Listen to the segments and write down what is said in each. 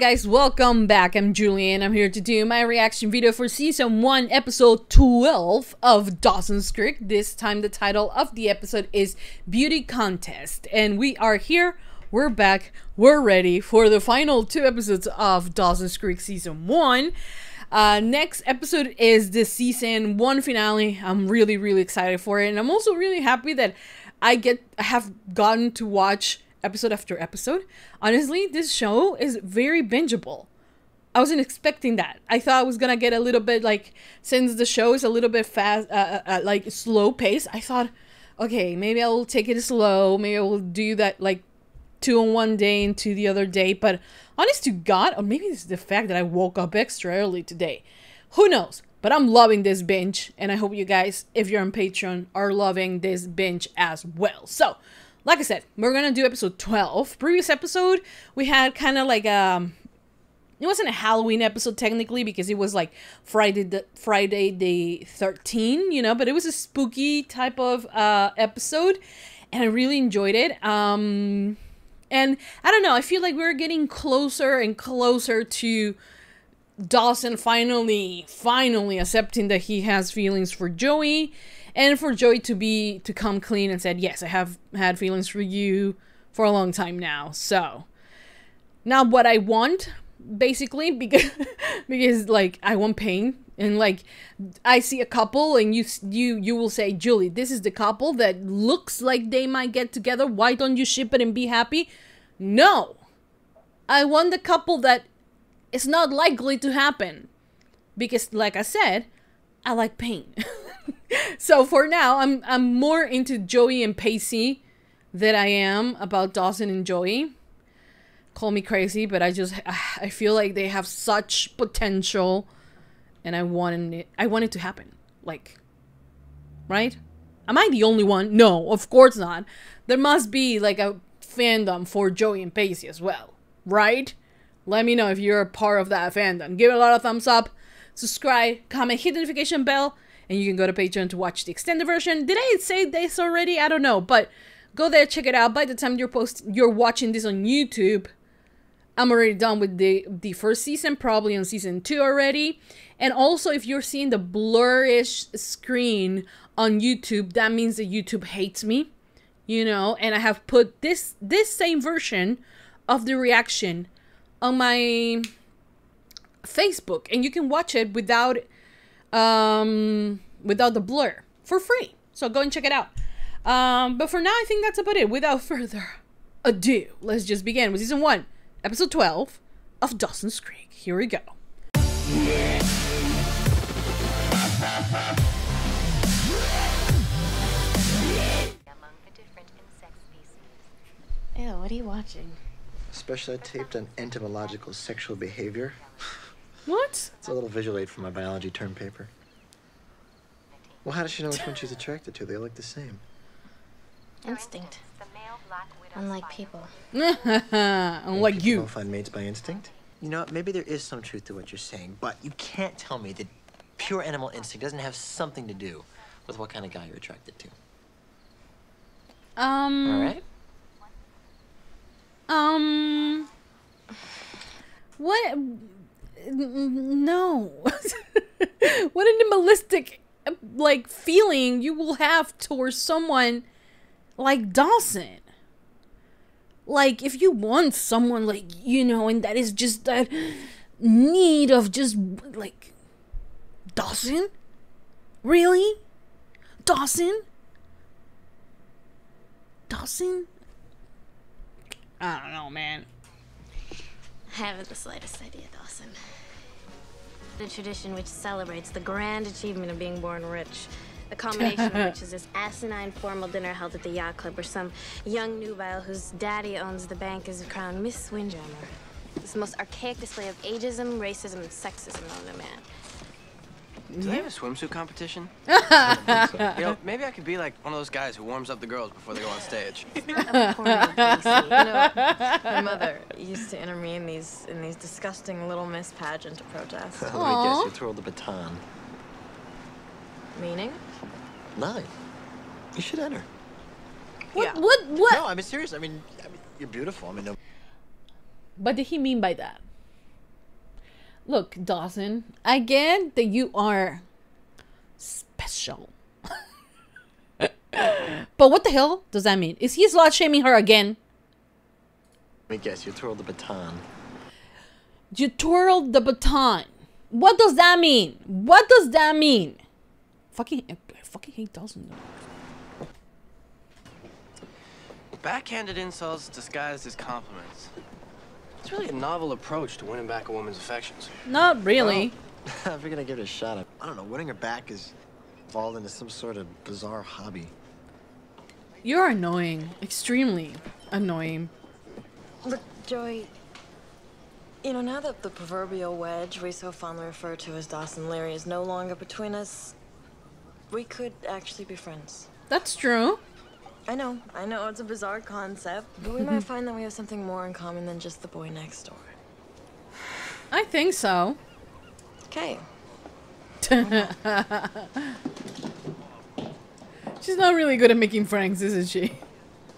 Guys, welcome back. I'm Julian. I'm here to do my reaction video for season 1, episode 12 of Dawson's Creek. This time the title of the episode is Beauty Contest. And we are here, we're back, we're ready for the final two episodes of Dawson's Creek season 1. Uh, next episode is the season 1 finale. I'm really, really excited for it. And I'm also really happy that I get have gotten to watch episode after episode. Honestly, this show is very bingeable. I wasn't expecting that. I thought I was gonna get a little bit like since the show is a little bit fast, uh, uh, uh, like slow pace. I thought, okay, maybe I will take it slow. Maybe I will do that like two on one day into the other day. But honest to God, or maybe it's the fact that I woke up extra early today. Who knows? But I'm loving this binge, and I hope you guys, if you're on Patreon, are loving this binge as well. So like I said, we're gonna do episode 12. Previous episode, we had kind of like um it wasn't a Halloween episode technically because it was like Friday the Friday the 13, you know, but it was a spooky type of uh episode and I really enjoyed it. Um and I don't know, I feel like we're getting closer and closer to Dawson finally finally accepting that he has feelings for Joey and for Joey to be to come clean and said, "Yes, I have had feelings for you for a long time now." So, now what I want basically because because like I want pain and like I see a couple and you you you will say, "Julie, this is the couple that looks like they might get together. Why don't you ship it and be happy?" No. I want the couple that is not likely to happen. Because like I said, I like pain. so for now, I'm I'm more into Joey and Pacey than I am about Dawson and Joey. Call me crazy, but I just I feel like they have such potential, and I want it. I want it to happen. Like, right? Am I the only one? No, of course not. There must be like a fandom for Joey and Pacey as well, right? Let me know if you're a part of that fandom. Give it a lot of thumbs up, subscribe, comment, hit the notification bell, and you can go to Patreon to watch the extended version. Did I say this already? I don't know, but go there, check it out. By the time you're post you're watching this on YouTube, I'm already done with the the first season, probably on season two already. And also, if you're seeing the blurrish screen on YouTube, that means that YouTube hates me, you know. And I have put this this same version of the reaction on my Facebook, and you can watch it without um, without the blur for free. So go and check it out. Um, but for now, I think that's about it. Without further ado, let's just begin with season one, episode 12 of Dawson's Creek. Here we go. Ew, what are you watching? Special ed taped on entomological sexual behavior. What? It's a little visual aid for my biology term paper. Well, how does she know which one she's attracted to? They look the same. Instinct. Unlike people. Unlike People you. don't find mates by instinct. You know, maybe there is some truth to what you're saying, but you can't tell me that pure animal instinct doesn't have something to do with what kind of guy you're attracted to. Um. All right? Um. What? No. what a animalistic, like, feeling you will have towards someone like Dawson. Like, if you want someone like, you know, and that is just that need of just, like, Dawson? Really? Dawson? Dawson? I don't know, man. I haven't the slightest idea, Dawson. The tradition which celebrates the grand achievement of being born rich. The combination of which is this asinine formal dinner held at the yacht club where some young nubile whose daddy owns the bank is crowned Miss Windjammer. This most archaic display of ageism, racism, and sexism known to man. Do they have a swimsuit competition? you know, maybe I could be like one of those guys who warms up the girls before they go on stage. Poor me, Pacey. You know, my mother used to enter me in these in these disgusting little miss pageant protests. Let me guess, you throw the baton. Meaning? Nine. You should enter. What? Yeah. What? What? No, I mean serious. I mean, I mean, you're beautiful. I mean, no. What did he mean by that? Look, Dawson, I get that you are special. but what the hell does that mean? Is he slut shaming her again? Let me guess, you twirled the baton. You twirled the baton. What does that mean? What does that mean? Fucking, I fucking hate Dawson. though. Backhanded insults disguised as compliments. It's really a novel approach to winning back a woman's affections. Not really. if you're gonna give it a shot, I- I don't know, winning her back is evolved into some sort of bizarre hobby. You're annoying. Extremely annoying. Look, Joey, you know, now that the proverbial wedge we so fondly refer to as Dawson Leery is no longer between us, we could actually be friends. That's true. I know, I know it's a bizarre concept, but we might find that we have something more in common than just the boy next door. I think so. Okay. She's not really good at making friends, isn't she?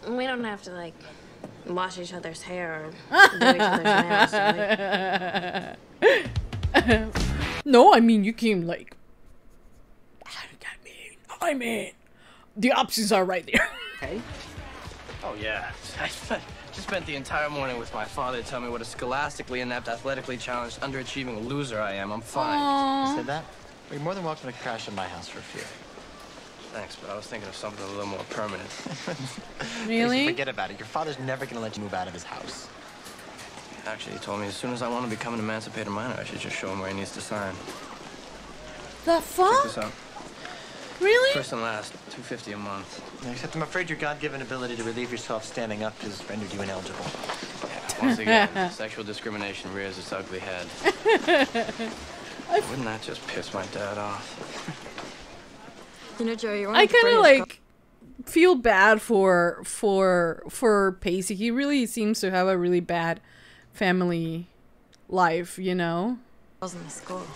We don't have to, like, wash each other's hair or do each other's nails. No, I mean you came, like. I mean, I mean, the options are right there. Oh, yeah. I spent, just spent the entire morning with my father telling me what a scholastically inept, athletically challenged, underachieving loser I am. I'm fine. Aw. Said that? Well, you're more than welcome to crash at my house for a few. Thanks, but I was thinking of something a little more permanent. Really? Forget about it. Your father's never gonna let you move out of his house. Actually, he told me as soon as I want to become an emancipated minor, I should just show him where he needs to sign. The Check fuck? This out. Really? First and last, 250 a month. Except I'm afraid your God-given ability to relieve yourself standing up has rendered you ineligible. Once again, sexual discrimination rears its ugly head. Wouldn't that just piss my dad off? You know, Joey, you're one I kind of like feel bad for for for Pacey. He really seems to have a really bad family life, you know. girls in the school.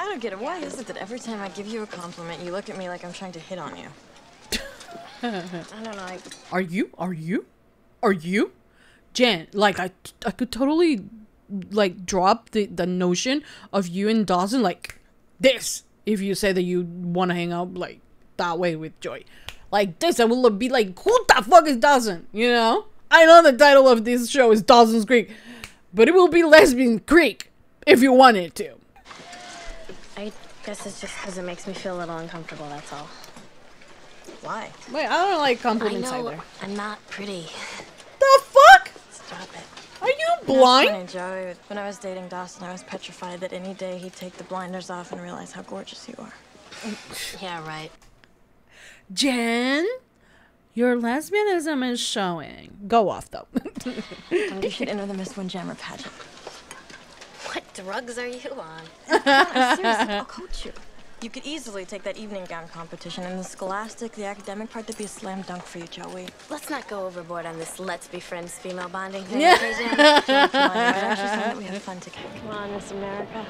I don't get it. Why is it that every time I give you a compliment, you look at me like I'm trying to hit on you? I don't know. I, Are you? Are you? Are you? Jen, like I I could totally like drop the the notion of you and Dawson like this if you say that you want to hang out like that way with Joy. Like this, I will be like, who the fuck is Dawson? You know? I know the title of this show is Dawson's Creek, but it will be Lesbian Creek if you want it to. I guess it's just because it makes me feel a little uncomfortable, that's all. why? Wait, I don't like I compliments know either. I'm not pretty. The fuck? Stop it. Are you You know, it's blind? funny, Joey. When I was dating Dawson, I was petrified that any day he'd take the blinders off and realize how gorgeous you are. Yeah, right. Jen, your lesbianism is showing. Go off though. You should enter the Miss Windjammer pageant. What drugs are you on? I'm serious, I'll coach you. You could easily take that evening gown competition, and the scholastic, the academic part, to be a slam dunk for you, Joey. Let's not go overboard on this let's be friends female bonding thing, Yeah. okay, Jen? Come on, you might actually find that we have fun together. Come on, Miss America.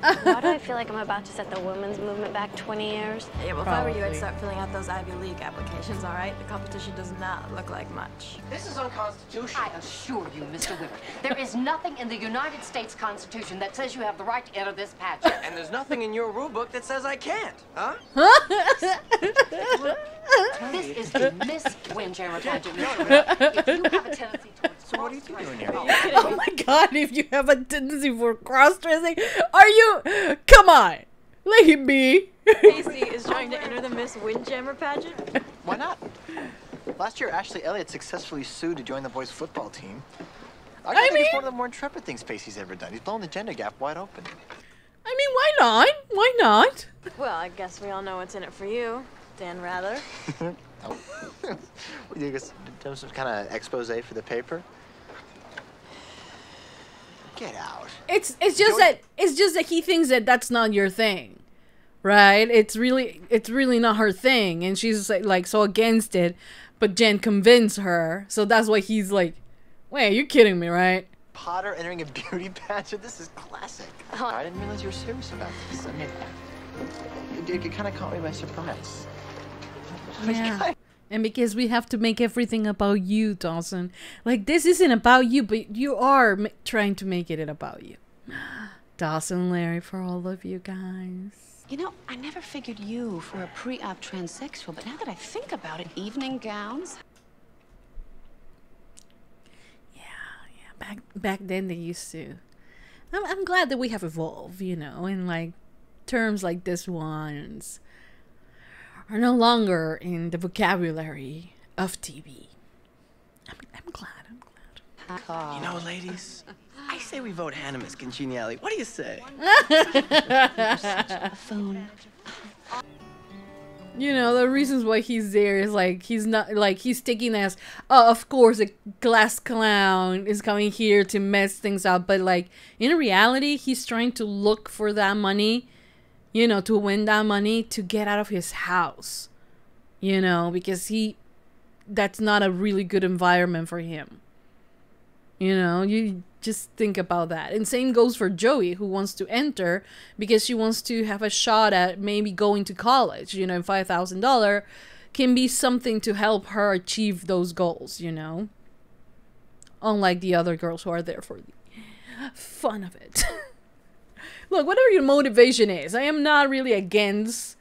Why do I feel like I'm about to set the women's movement back 20 years? Yeah, well, if I were you, I'd start filling out those Ivy League applications, all right? The competition does not look like much. This is unconstitutional. I assure you, Mr. Witter, there is nothing in the United States Constitution that says you have the right to enter this pageant. And there's nothing in your rule book that says I can't, huh? This is the Miss Windjammer pageant, Mr. If you have a tendency towards So what are you doing here? oh my god, if you have a tendency for cross dressing, are you? Come on, let him be. Pacey is trying to enter the Miss Windjammer pageant. Why not? Last year, Ashley Elliott successfully sued to join the boys' football team. I, think mean- it's one of the more intrepid things Pacey's ever done. He's blown the gender gap wide open. I mean, why not? Why not? Well, I guess we all know what's in it for you, Dan Rather. What do you guys do some kind of expose for the paper? Get out. It's it's just Joey- that it's just that he thinks that that's not your thing, right? It's really it's really not her thing, and she's like, like so against it. But Jen convinced her, so that's why he's like, "Wait, you're kidding me, right?" Potter entering a beauty pageant. This is classic. Oh. I didn't realize you were serious about this. I mean, it, it, kind of caught me by surprise. Yeah. And because we have to make everything about you, Dawson. Like this isn't about you, but you are trying to make it about you. Dawson Leery for all of you guys. You know, I never figured you for a pre-op transsexual, but now that I think about it, evening gowns. Yeah, yeah, back back then they used to. I'm I'm glad that we have evolved, you know, and like terms like this ones are no longer in the vocabulary of TV. I'm I'm glad. I'm glad. You know, ladies, I say we vote Hannah Miss Congeniality. What do you say? Phone. You know, the reasons why he's there is like he's not like he's taking as oh of course a glass clown is coming here to mess things up, but like in reality he's trying to look for that money, you know, to win that money to get out of his house. You know, because he that's not a really good environment for him. You know, you just think about that. And same goes for Joey, who wants to enter because she wants to have a shot at maybe going to college. You know, and five thousand dollar can be something to help her achieve those goals. You know, unlike the other girls who are there for the fun of it. Look, whatever your motivation is, I am not really against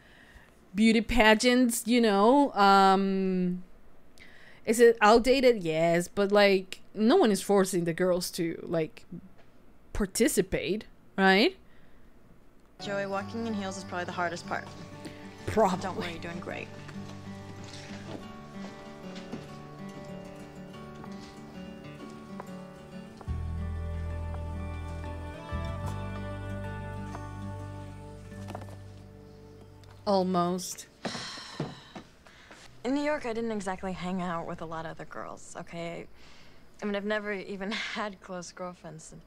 beauty pageants. You know, um, is it outdated? Yes, but like no one is forcing the girls to like participate, right? Joey, walking in heels is probably the hardest part. Probably. Don't worry, you're doing great. Almost. In New York, I didn't exactly hang out with a lot of other girls, okay? I mean, I've never even had close girlfriends. And,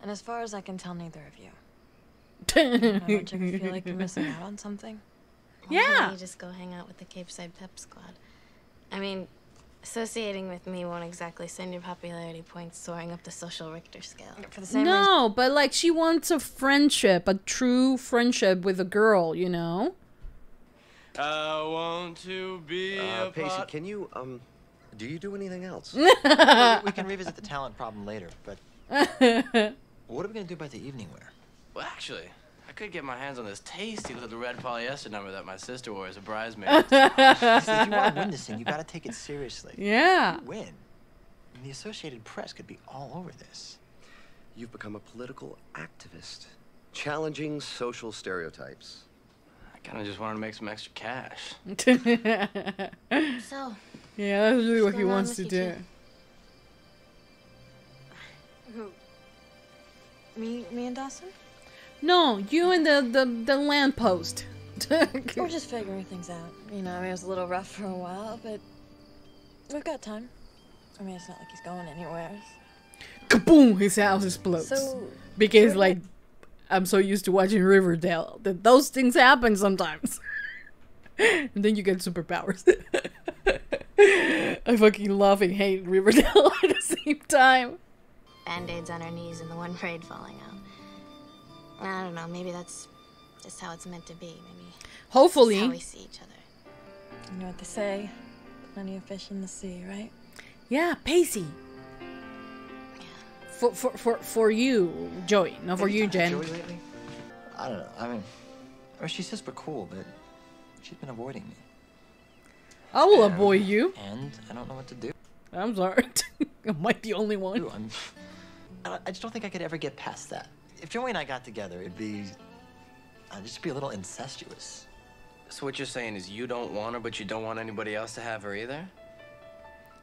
and as far as I can tell, neither of you. I don't you ever feel like you're missing out on something? Why don't Yeah. you just go hang out with the Capeside Pep Squad. I mean, associating with me won't exactly send your popularity points soaring up the social Richter scale. For the same reason. No, but like she wants a friendship, a true friendship with a girl, you know? I want to be Uh, a Pacey, part- can you, um, do you do anything else? Well, we, we can revisit the talent problem later, but what are we gonna do about the evening wear? Well, actually, I could get my hands on this tasty little red polyester number that my sister wore as a bridesmaid. See, if you want to win this thing, you gotta take it seriously. Yeah. You win. And the Associated Press could be all over this. You've become a political activist, challenging social stereotypes. I kind of just wanted to make some extra cash. So, Yeah, that's really what he wants to do. Who? Me, me and Dawson? No, you and the the, the lamppost. We're just figuring things out. You know, I mean, it was a little rough for a while, but we've got time. I mean, it's not like he's going anywhere. Kaboom! His house explodes. So, because sure. like I'm so used to watching Riverdale that those things happen sometimes. and then you get superpowers. I fucking love and hate Riverdale at the same time. band-aids on her knees and the one braid falling out. I don't know, maybe that's just how it's meant to be. Maybe Hopefully. how we see each other. you know what they say plenty of fish in the sea, right? Yeah, Pacey. For, for, for, for you, Joey. Not for you, talked Jen. Joey lately? I don't know. I mean, or she says we're cool, but she's been avoiding me. I will avoid you. And I don't know what to do. I'm sorry. I might be the only one. I'm, I just don't think I could ever get past that. If Joey and I got together, it'd be, uh, just be a little incestuous. So what you're saying is you don't want her, but you don't want anybody else to have her either?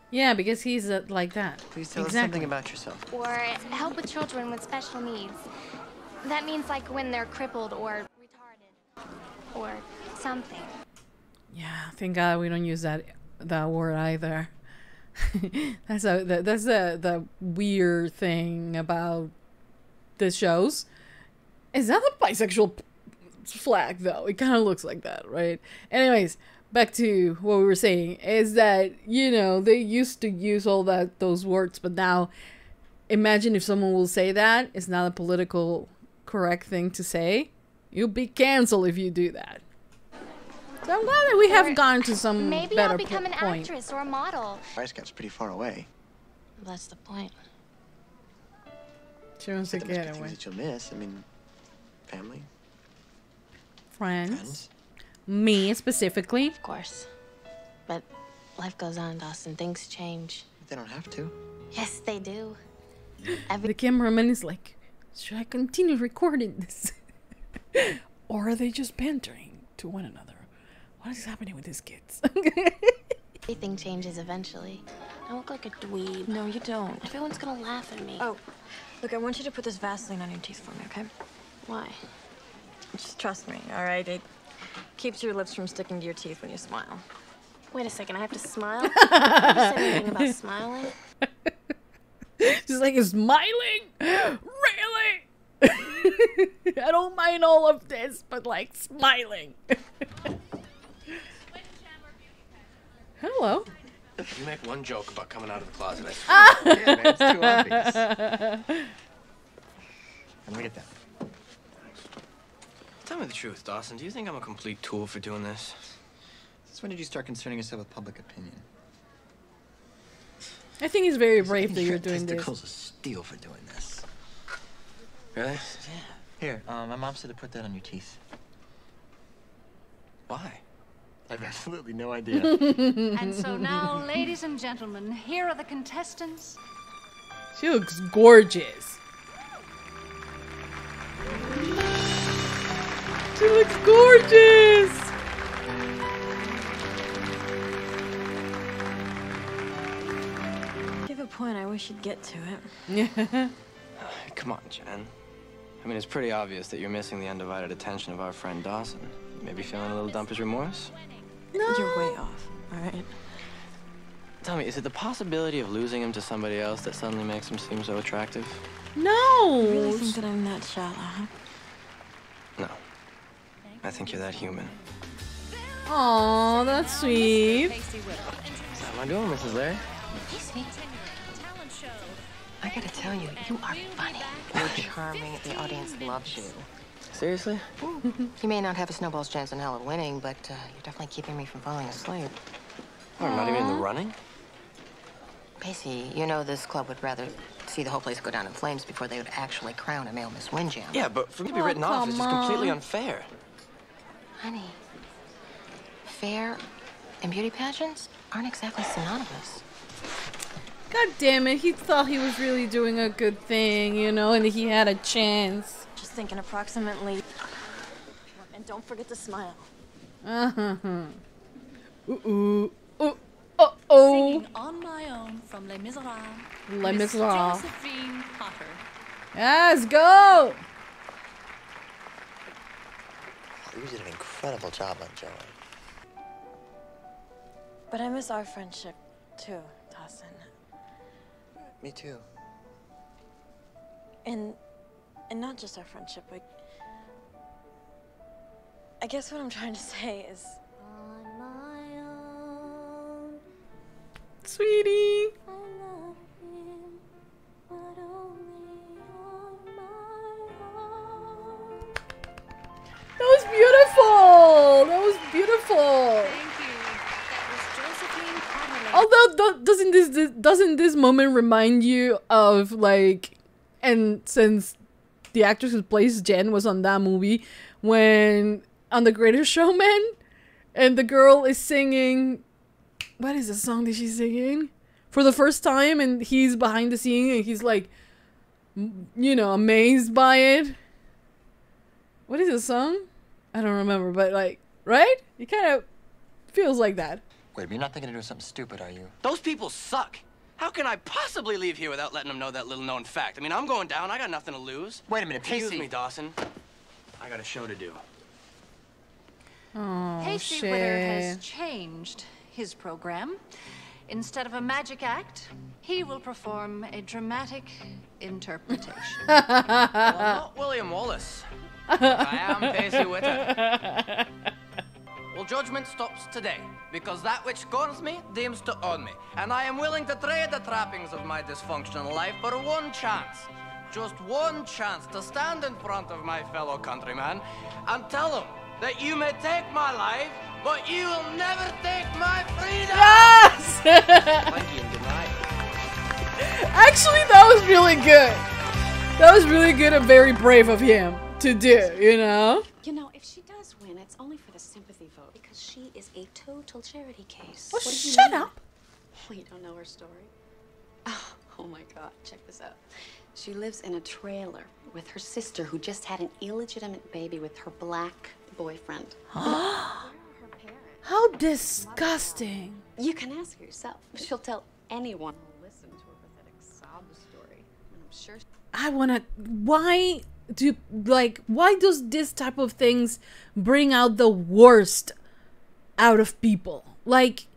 Yeah, because he's uh, like that. Please tell us something about yourself. or help with children with special needs. That means like when they're crippled or retarded or something. Yeah, thank God we don't use that that word either. that's a that, that's the the weird thing about the shows. Is that a bisexual flag though? It kind of looks like that, right? Anyways, back to what we were saying is that you know they used to use all that those words, but now imagine if someone will say that it's not a political correct thing to say. You'll be canceled if you do that. So I'm glad that we have Or gone to some Maybe better I'll po- become an point. actress or a model. Ice Cap's pretty far away. That's the point. She wants to There must get things away. that you'll miss. I mean, family, Friends. friends. Me specifically. Of course. But life goes on, Dawson. Things change. They don't have to. Yes, they do. Every The cameraman is like, should I continue recording this? or are they just bantering to one another? What is happening with these kids? Everything changes eventually. I look like a dweeb. No, you don't. Everyone's gonna laugh at me. Oh, look, I want you to put this Vaseline on your teeth for me, okay? Why? Just trust me, all right? It keeps your lips from sticking to your teeth when you smile. Wait a second, I have to smile? Did you say anything about smiling? She's like, smiling? Really? I don't mind all of this, but like smiling. Hello. You make one joke about coming out of the closet. I Ah! Yeah, man, it's too obvious. And read it down. Tell me the truth, Dawson. Do you think I'm a complete tool for doing this? Since when did you start concerning yourself with public opinion? I think it's very brave that you're doing this. testicles a steal for doing this. Really? Yeah. Here, um, my mom said to put that on your teeth. Why? I have absolutely no idea. And so now, ladies and gentlemen, here are the contestants. She looks gorgeous. She looks gorgeous. Give a point. I wish you'd get to it. Yeah. Come on, Jen. I mean, it's pretty obvious that you're missing the undivided attention of our friend Dawson. Maybe feeling a little dumpers remorse? You're way off, all right? Tell me, is it the possibility of losing him to somebody else that suddenly makes him seem so attractive? No. You really think that I'm that shallow, huh? No. I think you're that human. Aw, that's sweet. How am I doing, Mrs. Leery? I gotta tell you, you are funny. You're charming. The audience loves you. Seriously? You may not have a snowball's chance in hell of winning, but uh, you're definitely keeping me from falling asleep. Oh, I'm not even in the running? Pacey, you know this club would rather see the whole place go down in flames before they would actually crown a male Miss Windjam. Yeah, but for me to be Oh, written off is just completely unfair. Honey, fair and beauty pageants aren't exactly synonymous. God damn it. He thought he was really doing a good thing, you know, and he had a chance. Just thinking approximately. And don't forget to smile. Uh-huh. Ooh, ooh. Ooh. Uh oh. Singing on my own from Les Miserables. Les Miss Miserables. Josephine Potter. Yes, go. you did an incredible job on Joey. But I miss our friendship, too, Dawson. Me too. And and not just our friendship, but I guess what I'm trying to say is Sweetie. That was beautiful. That was beautiful. Although, do- doesn't this doesn't this moment remind you of like, and since the actress who plays Jen was on that movie, when on The Greatest Showman, and the girl is singing, what is the song that she's singing for the first time, and he's behind the scene and he's like, you know, amazed by it. What is the song? I don't remember, but like, right? It kind of feels like that. Wait, you're not thinking of doing something stupid, are you? Those people suck. How can I possibly leave here without letting them know that little known fact? I mean, I'm going down. I got nothing to lose. Wait a minute, Excuse Pacey. me, Dawson. I got a show to do. Oh, Pacey Witter has changed his program. Instead of a magic act, he will perform a dramatic interpretation. well, I'm not William Wallace. I am Pacey Witter. Well, judgment stops today, because that which scorns me deems to own me. And I am willing to trade the trappings of my dysfunctional life for one chance. Just one chance to stand in front of my fellow countrymen and tell them that you may take my life, but you will never take my freedom! Yes! Thank you and good night. Actually, that was really good. That was really good and very brave of him to do, you know? You know, if she does win, it's only for the sympathy vote because she is a total charity case. Oh, What shut mean? up. Well, you don't know her story. Oh, oh my God, check this out. She lives in a trailer with her sister who just had an illegitimate baby with her black boyfriend. How disgusting. You can ask her yourself. She'll tell anyone who'll listen to her pathetic sob story. And I'm sure I wanna. Why do like? Why does this type of things bring out the worst out of people? Like,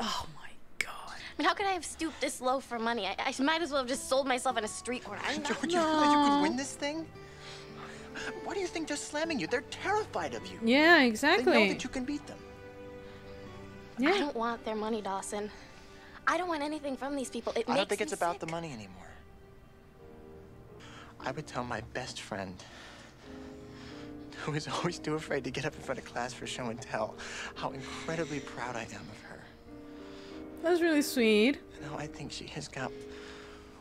oh my god. I mean, how could I have stooped this low for money? I, I might as well have just sold myself on a street corner. I'm not. Would you realize you could win this thing? Why do you think they're slamming you? They're terrified of you. Yeah, exactly. They know that you can beat them. Yeah. I don't want their money, Dawson. I don't want anything from these people. It I makes don't think me it's about sick. the money anymore. I would tell my best friend, who is always too afraid to get up in front of class for show and tell, how incredibly proud I am of her. That's really sweet. And how I think she has got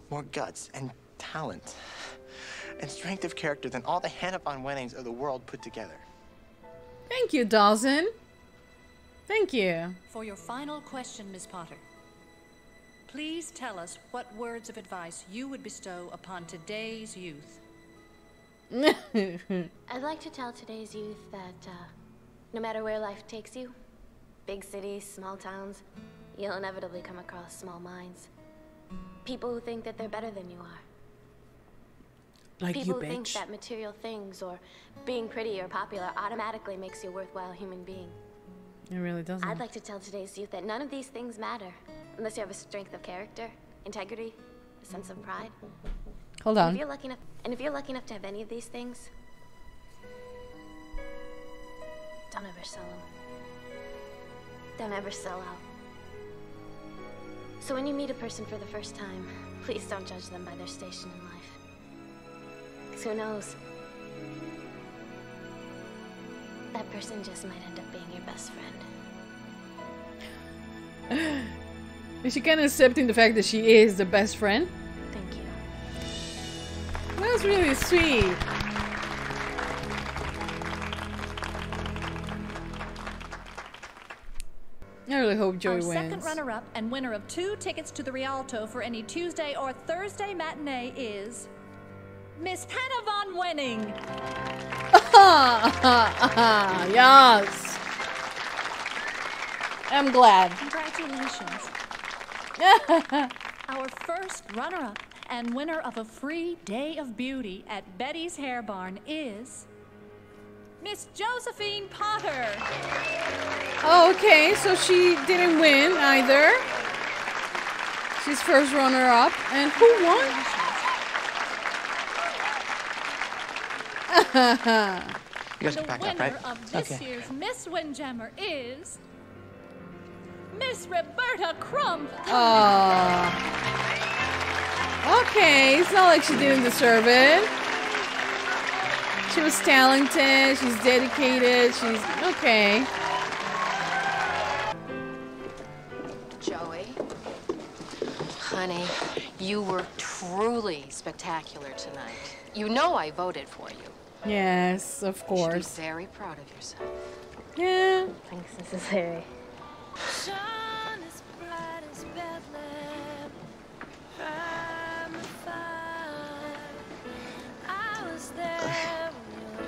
more guts and talent and strength of character than all the Hannah von Wennings of the world put together. Thank you, Dawson. Thank you. For your final question, Miss Potter, please tell us what words of advice you would bestow upon today's youth. I'd like to tell today's youth that uh, no matter where life takes you, big cities, small towns, you'll inevitably come across small minds. People who think that they're better than you are. Like People you, who think that material things or being pretty or popular automatically makes you a worthwhile human being. It really doesn't. I'd like to tell today's youth that none of these things matter unless you have a strength of character, integrity, a sense of pride. Hold And on. if you're lucky enough, and if you're lucky enough to have any of these things, don't ever sell them. Don't ever sell out. So when you meet a person for the first time, please don't judge them by their station in life. 'Cause who knows? That person just might end up being your best friend. Is she kind of accepting the fact that she is the best friend? Thank you. That's really sweet. I really hope Joey Our wins. second runner-up and winner of two tickets to the Rialto for any Tuesday or Thursday matinee is Miss Hannah Von Wenning. yes. I'm glad. Congratulations. Our first runner-up and winner of a free day of beauty at Betty's Hair Barn is Miss Josephine Potter. Okay, so she didn't win either. She's first runner up. And who won? You guys the can back up, winner right? of this Okay. year's Miss Windjammer is Miss Roberta Crump. Oh. Okay, it's not like she didn't deserve it. She was talented, she's dedicated, she's okay. Joey. Honey, you were truly spectacular tonight. You know I voted for you. Yes, of You should course. be very proud of yourself. Yeah. Thanks, Mrs. Harry.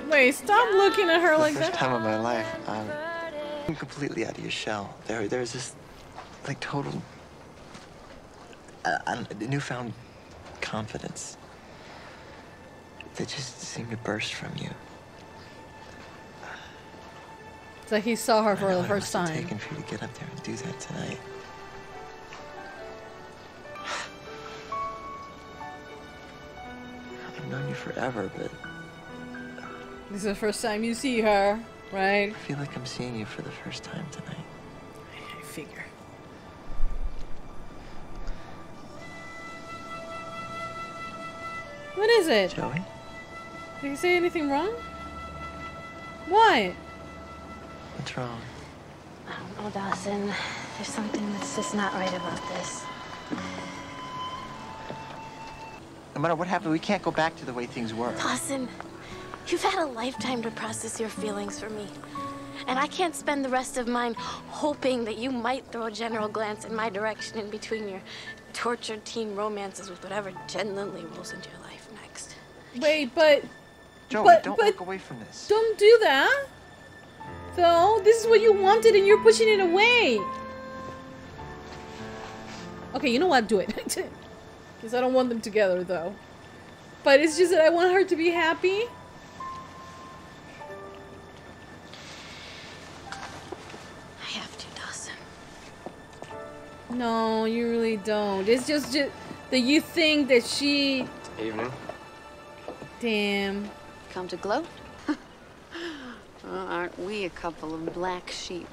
Wait, stop looking at her like that. the first that. time of my life, um, I'm completely out of your shell. There, there's this, like, total, uh, newfound confidence that just seemed to burst from you. It's like he saw her for the first time. taken for you to get up there and do that tonight. I've known you forever, but This is the first time you see her, right? I feel like I'm seeing you for the first time tonight. I figure. What is it? Joey? Did you say anything wrong? What? What's wrong? Oh, Dawson, there's something that's just not right about this. No matter what happened, we can't go back to the way things were. Dawson, you've had a lifetime to process your feelings for me. And I can't spend the rest of mine hoping that you might throw a general glance in my direction in between your tortured teen romances with whatever Jen Lindley rolls into your life next. Wait, but Joey, But- don't but- walk away from this. don't do that. Though this is what you wanted, and you're pushing it away. Okay, you know what? Do it. Because I don't want them together, though. But it's just that I want her to be happy. I have to, Dawson. No, you really don't. It's just, just that you think that she. Evening. Damn. Come to gloat? Well, aren't we a couple of black sheep?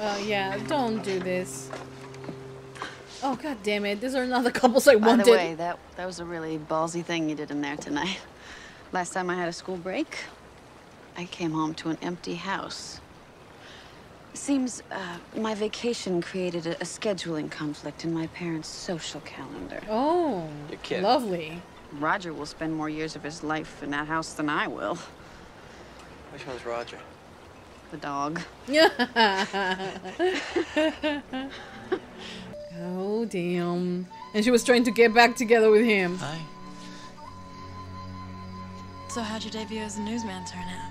Oh yeah, don't do this. Oh god damn it! These are not the couples I By wanted. the way, that that was a really ballsy thing you did in there tonight. Last time I had a school break, I came home to an empty house. Seems uh, my vacation created a, a scheduling conflict in my parents' social calendar. Oh, You're kidding. lovely. Roger will spend more years of his life in that house than I will. Which one's Roger? The dog. oh damn! And she was trying to get back together with him. Hi. So how'd your debut as a newsman turn out?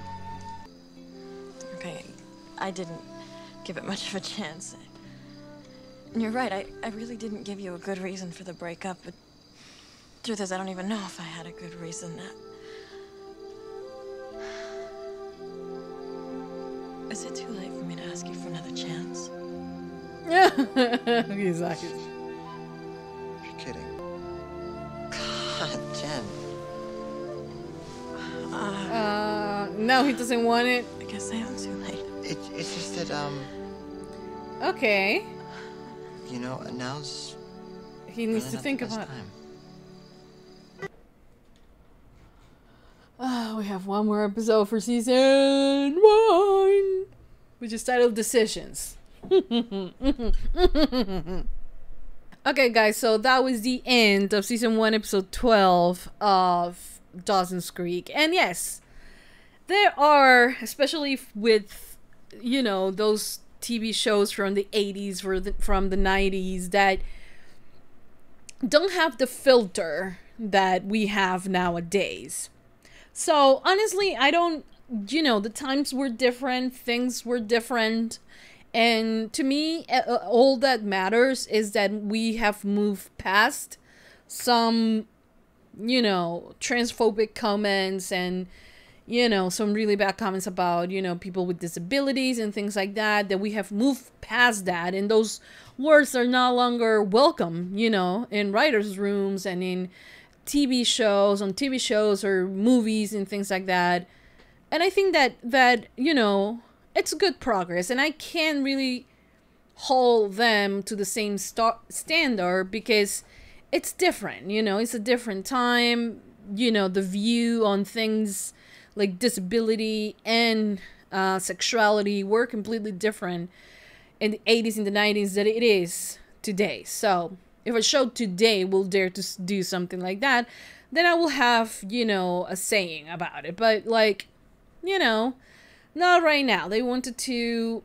Okay, I didn't give it much of a chance. And you're right, I, I really didn't give you a good reason for the breakup, but truth is I don't even know if I had a good reason. Is it too late for me to ask you for another chance? Yeah, exactly. You're kidding. God, Jen. Uh, no, he doesn't want it. I guess I am too late. It, it's just that, um, Okay. you know, now's He needs really to think about. time. Ah, we have one more episode for season one, which is titled Decisions. okay, guys, so that was the end of season one, episode 12 of Dawson's Creek. And yes, there are, especially with, you know, those TV shows from the 80s or the, from the 90s that don't have the filter that we have nowadays. So honestly, I don't, you know, the times were different, things were different. And to me, all that matters is that we have moved past some, you know, transphobic comments and, you know, some really bad comments about, you know, people with disabilities and things like that, that we have moved past that. And those words are no longer welcome, you know, in writers' rooms and in TV shows, on TV shows or movies and things like that. And I think that that, you know, it's good progress and I can't really hold them to the same sta- standard because it's different, you know, it's a different time, you know, the view on things like disability and uh, sexuality were completely different in the 80s and the 90s than it is today. So, if a show today will dare to do something like that, then I will have, you know, a saying about it. But, like, you know, not right now. They wanted to.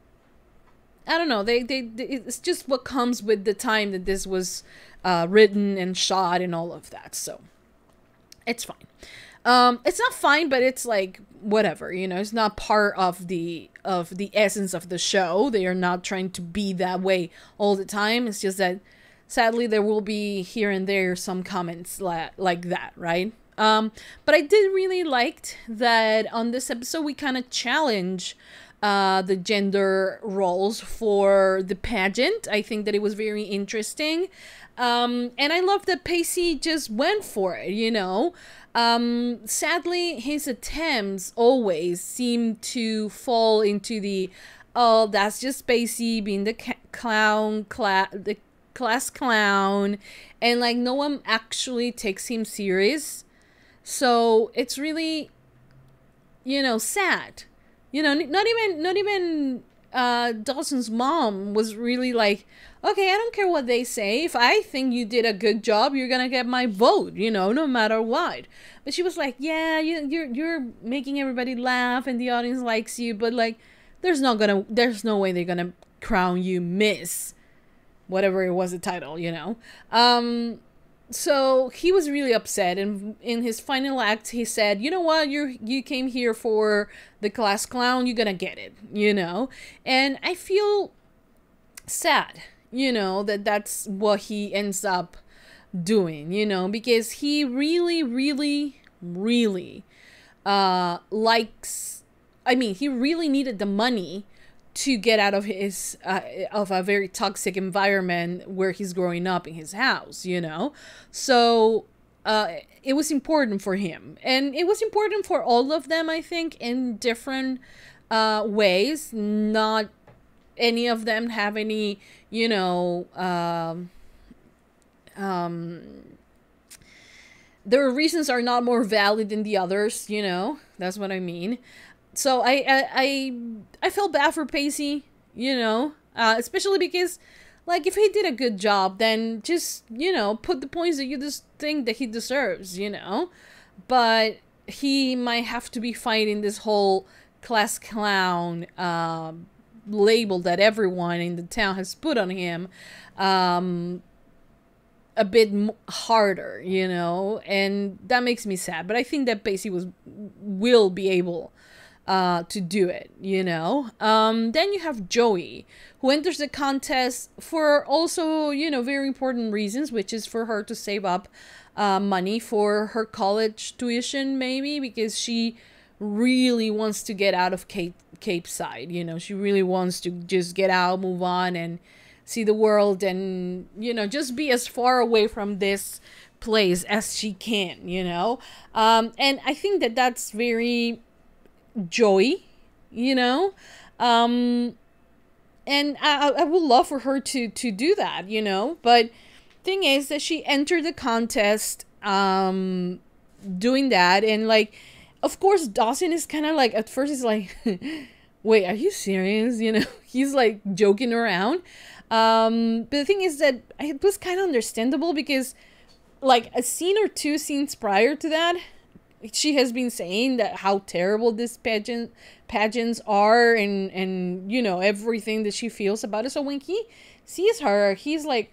I don't know. They, they, they it's just what comes with the time that this was uh, written and shot and all of that. So it's fine. Um, it's not fine, but it's like whatever. You know, it's not part of the of the essence of the show. They are not trying to be that way all the time. It's just that sadly there will be here and there some comments la- like that, right? Um, but I did really liked that on this episode we kind of challenge uh, the gender roles for the pageant. I think that it was very interesting. Um, and I love that Pacey just went for it, you know. Um, sadly, his attempts always seem to fall into the, oh, that's just Pacey being the clown, cla- the class clown, and like no one actually takes him serious. So it's really, you know, sad. You know, not even not even uh, Dawson's mom was really like, okay, I don't care what they say. If I think you did a good job, you're gonna get my vote, you know, no matter what. But she was like, yeah, you, you're you're making everybody laugh and the audience likes you, but like, there's not gonna, there's no way they're gonna crown you Miss, whatever it was the title, you know. Um, so he was really upset and in his final act he said you know what? You you came here for the class clown. You're gonna get it you know? And i feel sad you know that that's what he ends up doing you know? Because he really really really uh likes i mean he really needed the money to get out of his uh, of a very toxic environment where he's growing up in his house you know? So uh, it was important for him. And it was important for all of them i think in different uh, ways. Not any of them have any you know um, um, their reasons are not more valid than the others you know? That's what i mean so I, I I I felt bad for Pacey, you know, uh, especially because like if he did a good job, then just you know put the points that you just think that he deserves, you know. But he might have to be fighting this whole class clown uh, label that everyone in the town has put on him um, a bit harder, you know, and that makes me sad. But I think that Pacey was will be able uh, to do it, you know? Um, then you have Joey, who enters the contest for also, you know, very important reasons, which is for her to save up uh, money for her college tuition, maybe, because she really wants to get out of Cape, Capeside, you know? She really wants to just get out, move on, and see the world and, you know, just be as far away from this place as she can, you know? Um, and I think that that's very joy, you know? Um, and I, I would love for her to, to do that, you know? But thing is that she entered the contest um, doing that. And, like, of course, Dawson is kind of like, at first, he's like, wait, are you serious? You know, he's like joking around. Um, but the thing is that it was kind of understandable because, like, a scene or two scenes prior to that, she has been saying that how terrible this pageant pageants are and and you know everything that she feels about it. So when he sees her he's like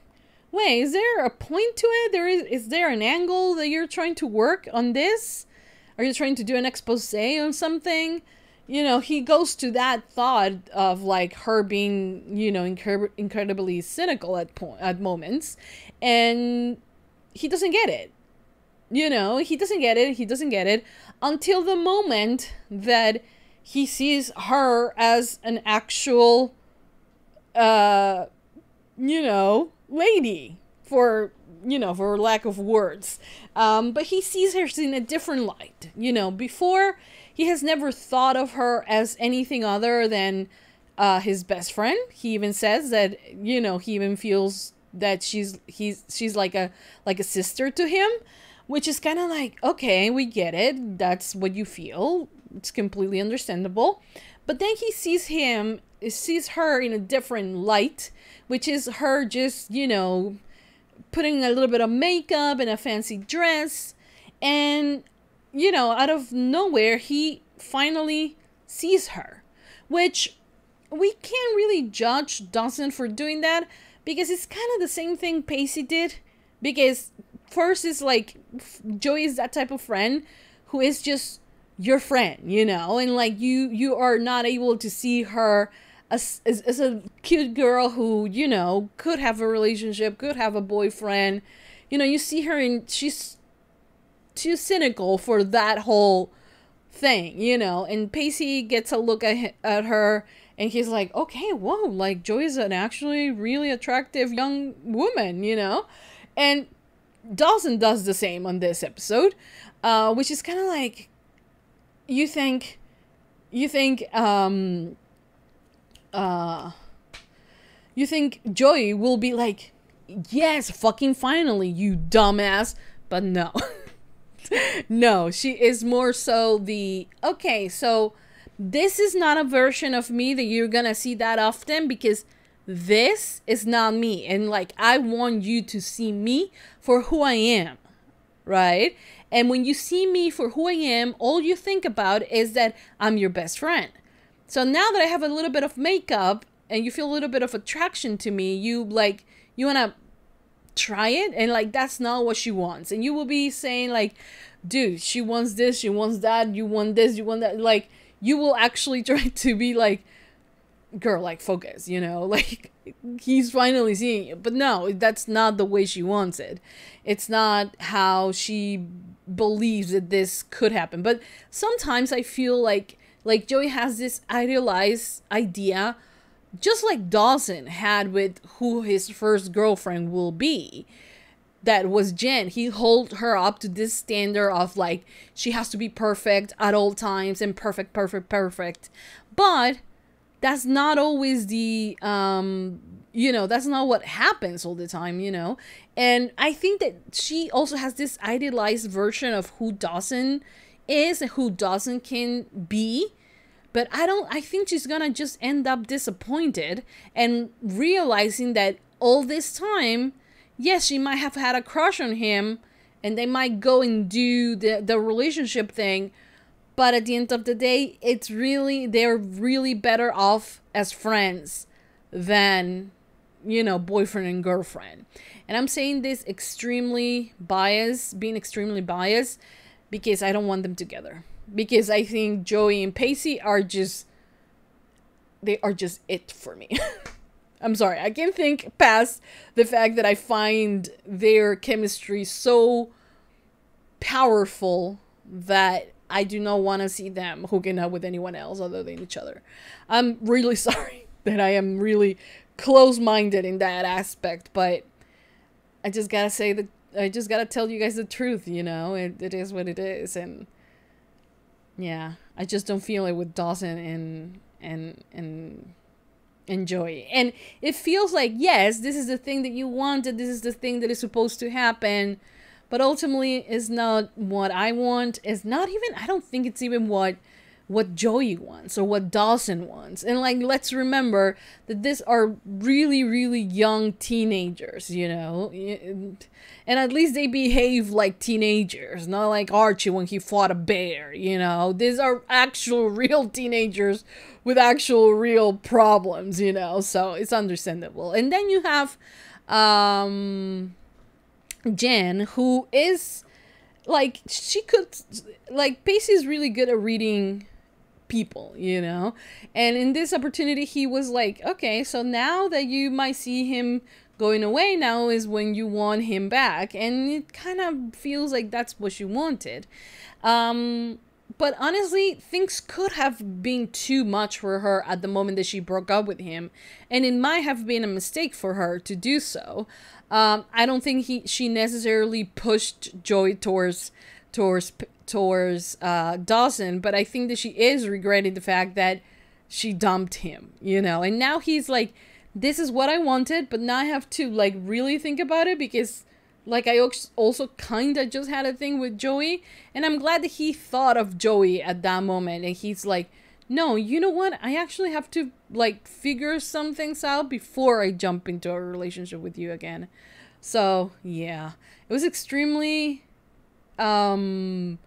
wait is there a point to it? There is is there an angle that you're trying to work on this? Are you trying to do an expose on something? You know he goes to that thought of like her being you know incre- incredibly cynical at point at moments and he doesn't get it you know, he doesn't get it. He doesn't get it until the moment that he sees her as an actual, uh, you know, lady for you know for lack of words. Um, but he sees her in a different light you know. Before he has never thought of her as anything other than uh, his best friend. He even says that you know he even feels that she's he's she's like a like a sister to him which is kind of like, okay, we get it. That's what you feel. It's completely understandable. But then he sees him, sees her in a different light, which is her just, you know, putting a little bit of makeup and a fancy dress. And, you know, out of nowhere, he finally sees her, which we can't really judge Dawson for doing that because it's kind of the same thing Pacey did. Because first is like Joey is that type of friend who is just your friend, you know, and like you you are not able to see her as, as, as a cute girl who you know could have a relationship, could have a boyfriend. You know, you see her and she's too cynical for that whole thing, you know. And Pacey gets a look at at her and he's like, okay, whoa, like Joey's an actually really attractive young woman, you know? And Dawson does the same on this episode, uh, which is kind of like you think you think um uh you think Joey will be like yes fucking finally you dumbass but no. No she is more so the okay so this is not a version of me that you're gonna see that often because this is not me and like I want you to see me for who I am, right? And when you see me for who I am, all you think about is that I'm your best friend. So now that I have a little bit of makeup and you feel a little bit of attraction to me, you like you want to try it and like that's not what she wants. And you will be saying like, "Dude, she wants this, she wants that, you want this, you want that." Like you will actually try to be like girl like focus you know? Like he's finally seeing it but no that's not the way she wants it. It's not how she believes that this could happen. But sometimes i feel like like joey has this idealized idea just like dawson had with who his first girlfriend will be that was jen. He hold her up to this standard of like she has to be perfect at all times and perfect perfect perfect. But that's not always the um you know that's not what happens all the time you know? And i think that she also has this idealized version of who dawson is and who dawson can be. But i don't i think she's gonna just end up disappointed and realizing that all this time yes she might have had a crush on him and they might go and do the the relationship thing but at the end of the day it's really they're really better off as friends than you know boyfriend and girlfriend. And i'm saying this extremely biased being extremely biased because i don't want them together. Because i think joey and pacey are just they are just it for me. I'm sorry i can't think past the fact that i find their chemistry so powerful that I do not want to see them hooking up with anyone else other than each other. I'm really sorry that I am really close minded in that aspect, but I just gotta say that I just gotta tell you guys the truth, you know? It, it is what it is. And yeah, I just don't feel it with Dawson and, and, and, and Joey. And it feels like, yes, this is the thing that you wanted, this is the thing that is supposed to happen but ultimately is not what I want. Is not even I don't think it's even what what Joey wants or what Dawson wants. And like let's remember that these are really really young teenagers, you know. And at least they behave like teenagers, not like Archie when he fought a bear, you know. These are actual real teenagers with actual real problems, you know. So it's understandable. And then you have um Jen, who is like she could like Pacey's really good at reading people, you know? And in this opportunity he was like, okay, so now that you might see him going away now is when you want him back. And it kind of feels like that's what she wanted. Um but honestly, things could have been too much for her at the moment that she broke up with him, and it might have been a mistake for her to do so. Um, I don't think he she necessarily pushed Joey towards towards towards uh, Dawson, but I think that she is regretting the fact that she dumped him, you know. And now he's like, "This is what I wanted," but now I have to like really think about it because, like, I also kind of just had a thing with Joey, and I'm glad that he thought of Joey at that moment, and he's like no, you know what? I actually have to like figure some things out before I jump into a relationship with you again. So, yeah. It was extremely um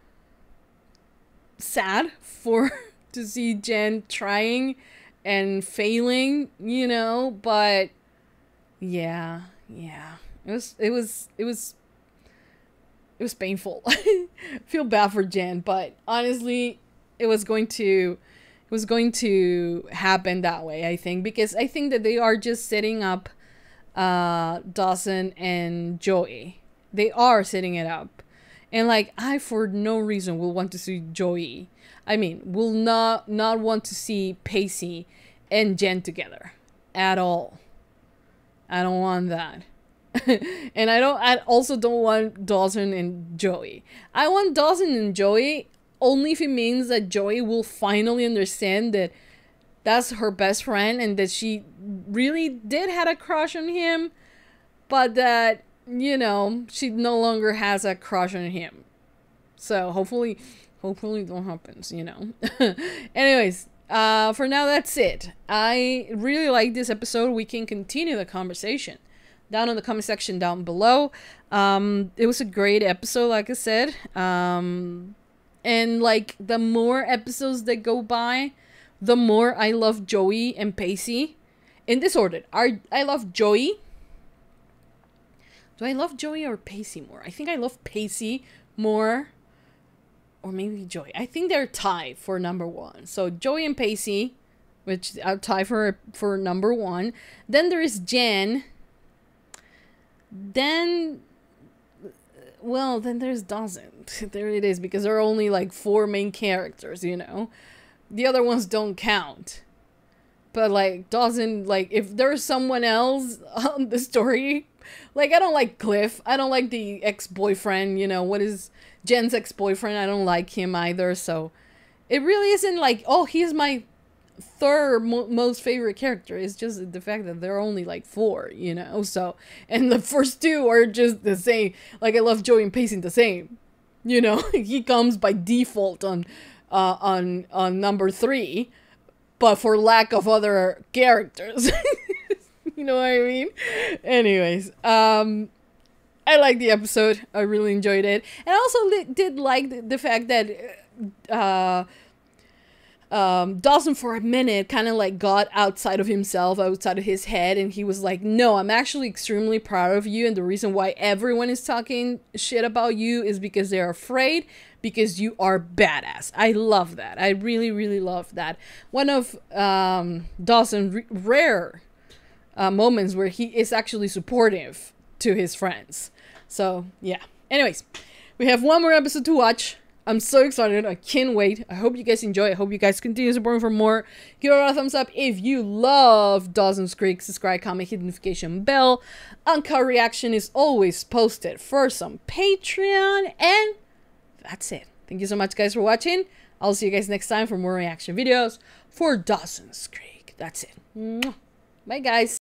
sad for to see Jen trying and failing, you know, but yeah, yeah. It was it was it was it was painful. feel bad for Jen, but honestly, it was going to it was going to happen that way, I think, because I think that they are just setting up uh, Dawson and Joey. They are setting it up. And like I for no reason will want to see Joey. I mean, will not not want to see Pacey and Jen together at all. I don't want that. and I don't I also don't want Dawson and Joey. I want Dawson and Joey only if it means that Joey will finally understand that that's her best friend and that she really did had a crush on him, but that you know she no longer has a crush on him. So hopefully, hopefully that happens. You know. Anyways, uh, for now, that's it. I really like this episode. We can continue the conversation down in the comment section down below. Um, it was a great episode, like I said. Um, and like the more episodes that go by, the more I love Joey and Pacey. In this order, I I love Joey. Do I love Joey or Pacey more? I think I love Pacey more or maybe Joey. I think they're tied for number one. So Joey and Pacey, which are tied for for number one. Then there is Jen. Then, well, then there's Dawson. there it is because there are only like four main characters. You know, the other ones don't count. But like Dawson, like if there's someone else on the story, like I don't like Cliff. I don't like the ex boyfriend. You know what is Jen's ex boyfriend. I don't like him either. So it really isn't like, oh, he's my third mo- most favorite character. It's just the fact that there are only like four, you know? So, and the first two are just the same. Like, I love Joey and Pacey the same. You know, he comes by default on, uh, on, on number three, but for lack of other characters. you know what I mean? Anyways, um, I like the episode. I really enjoyed it, and I also did like the, the fact that uh, um, Dawson for a minute kind of like got outside of himself, outside of his head, and he was like, "No, I'm actually extremely proud of you, and the reason why everyone is talking shit about you is because they're afraid." Because you are badass. I love that. I really, really love that. One of um, Dawson's rare uh, moments where he is actually supportive to his friends. So, yeah. Anyways, we have one more episode to watch. I'm so excited. I can't wait. I hope you guys enjoy. I hope you guys continue supporting for more. Give it a thumbs up if you love Dawson's Creek. Subscribe, comment, hit notification bell. Uncut reaction is always posted for some Patreon. And that's it. Thank you so much, guys, for watching. I'll see you guys next time for more reaction videos for Dawson's Creek. That's it. Bye, guys.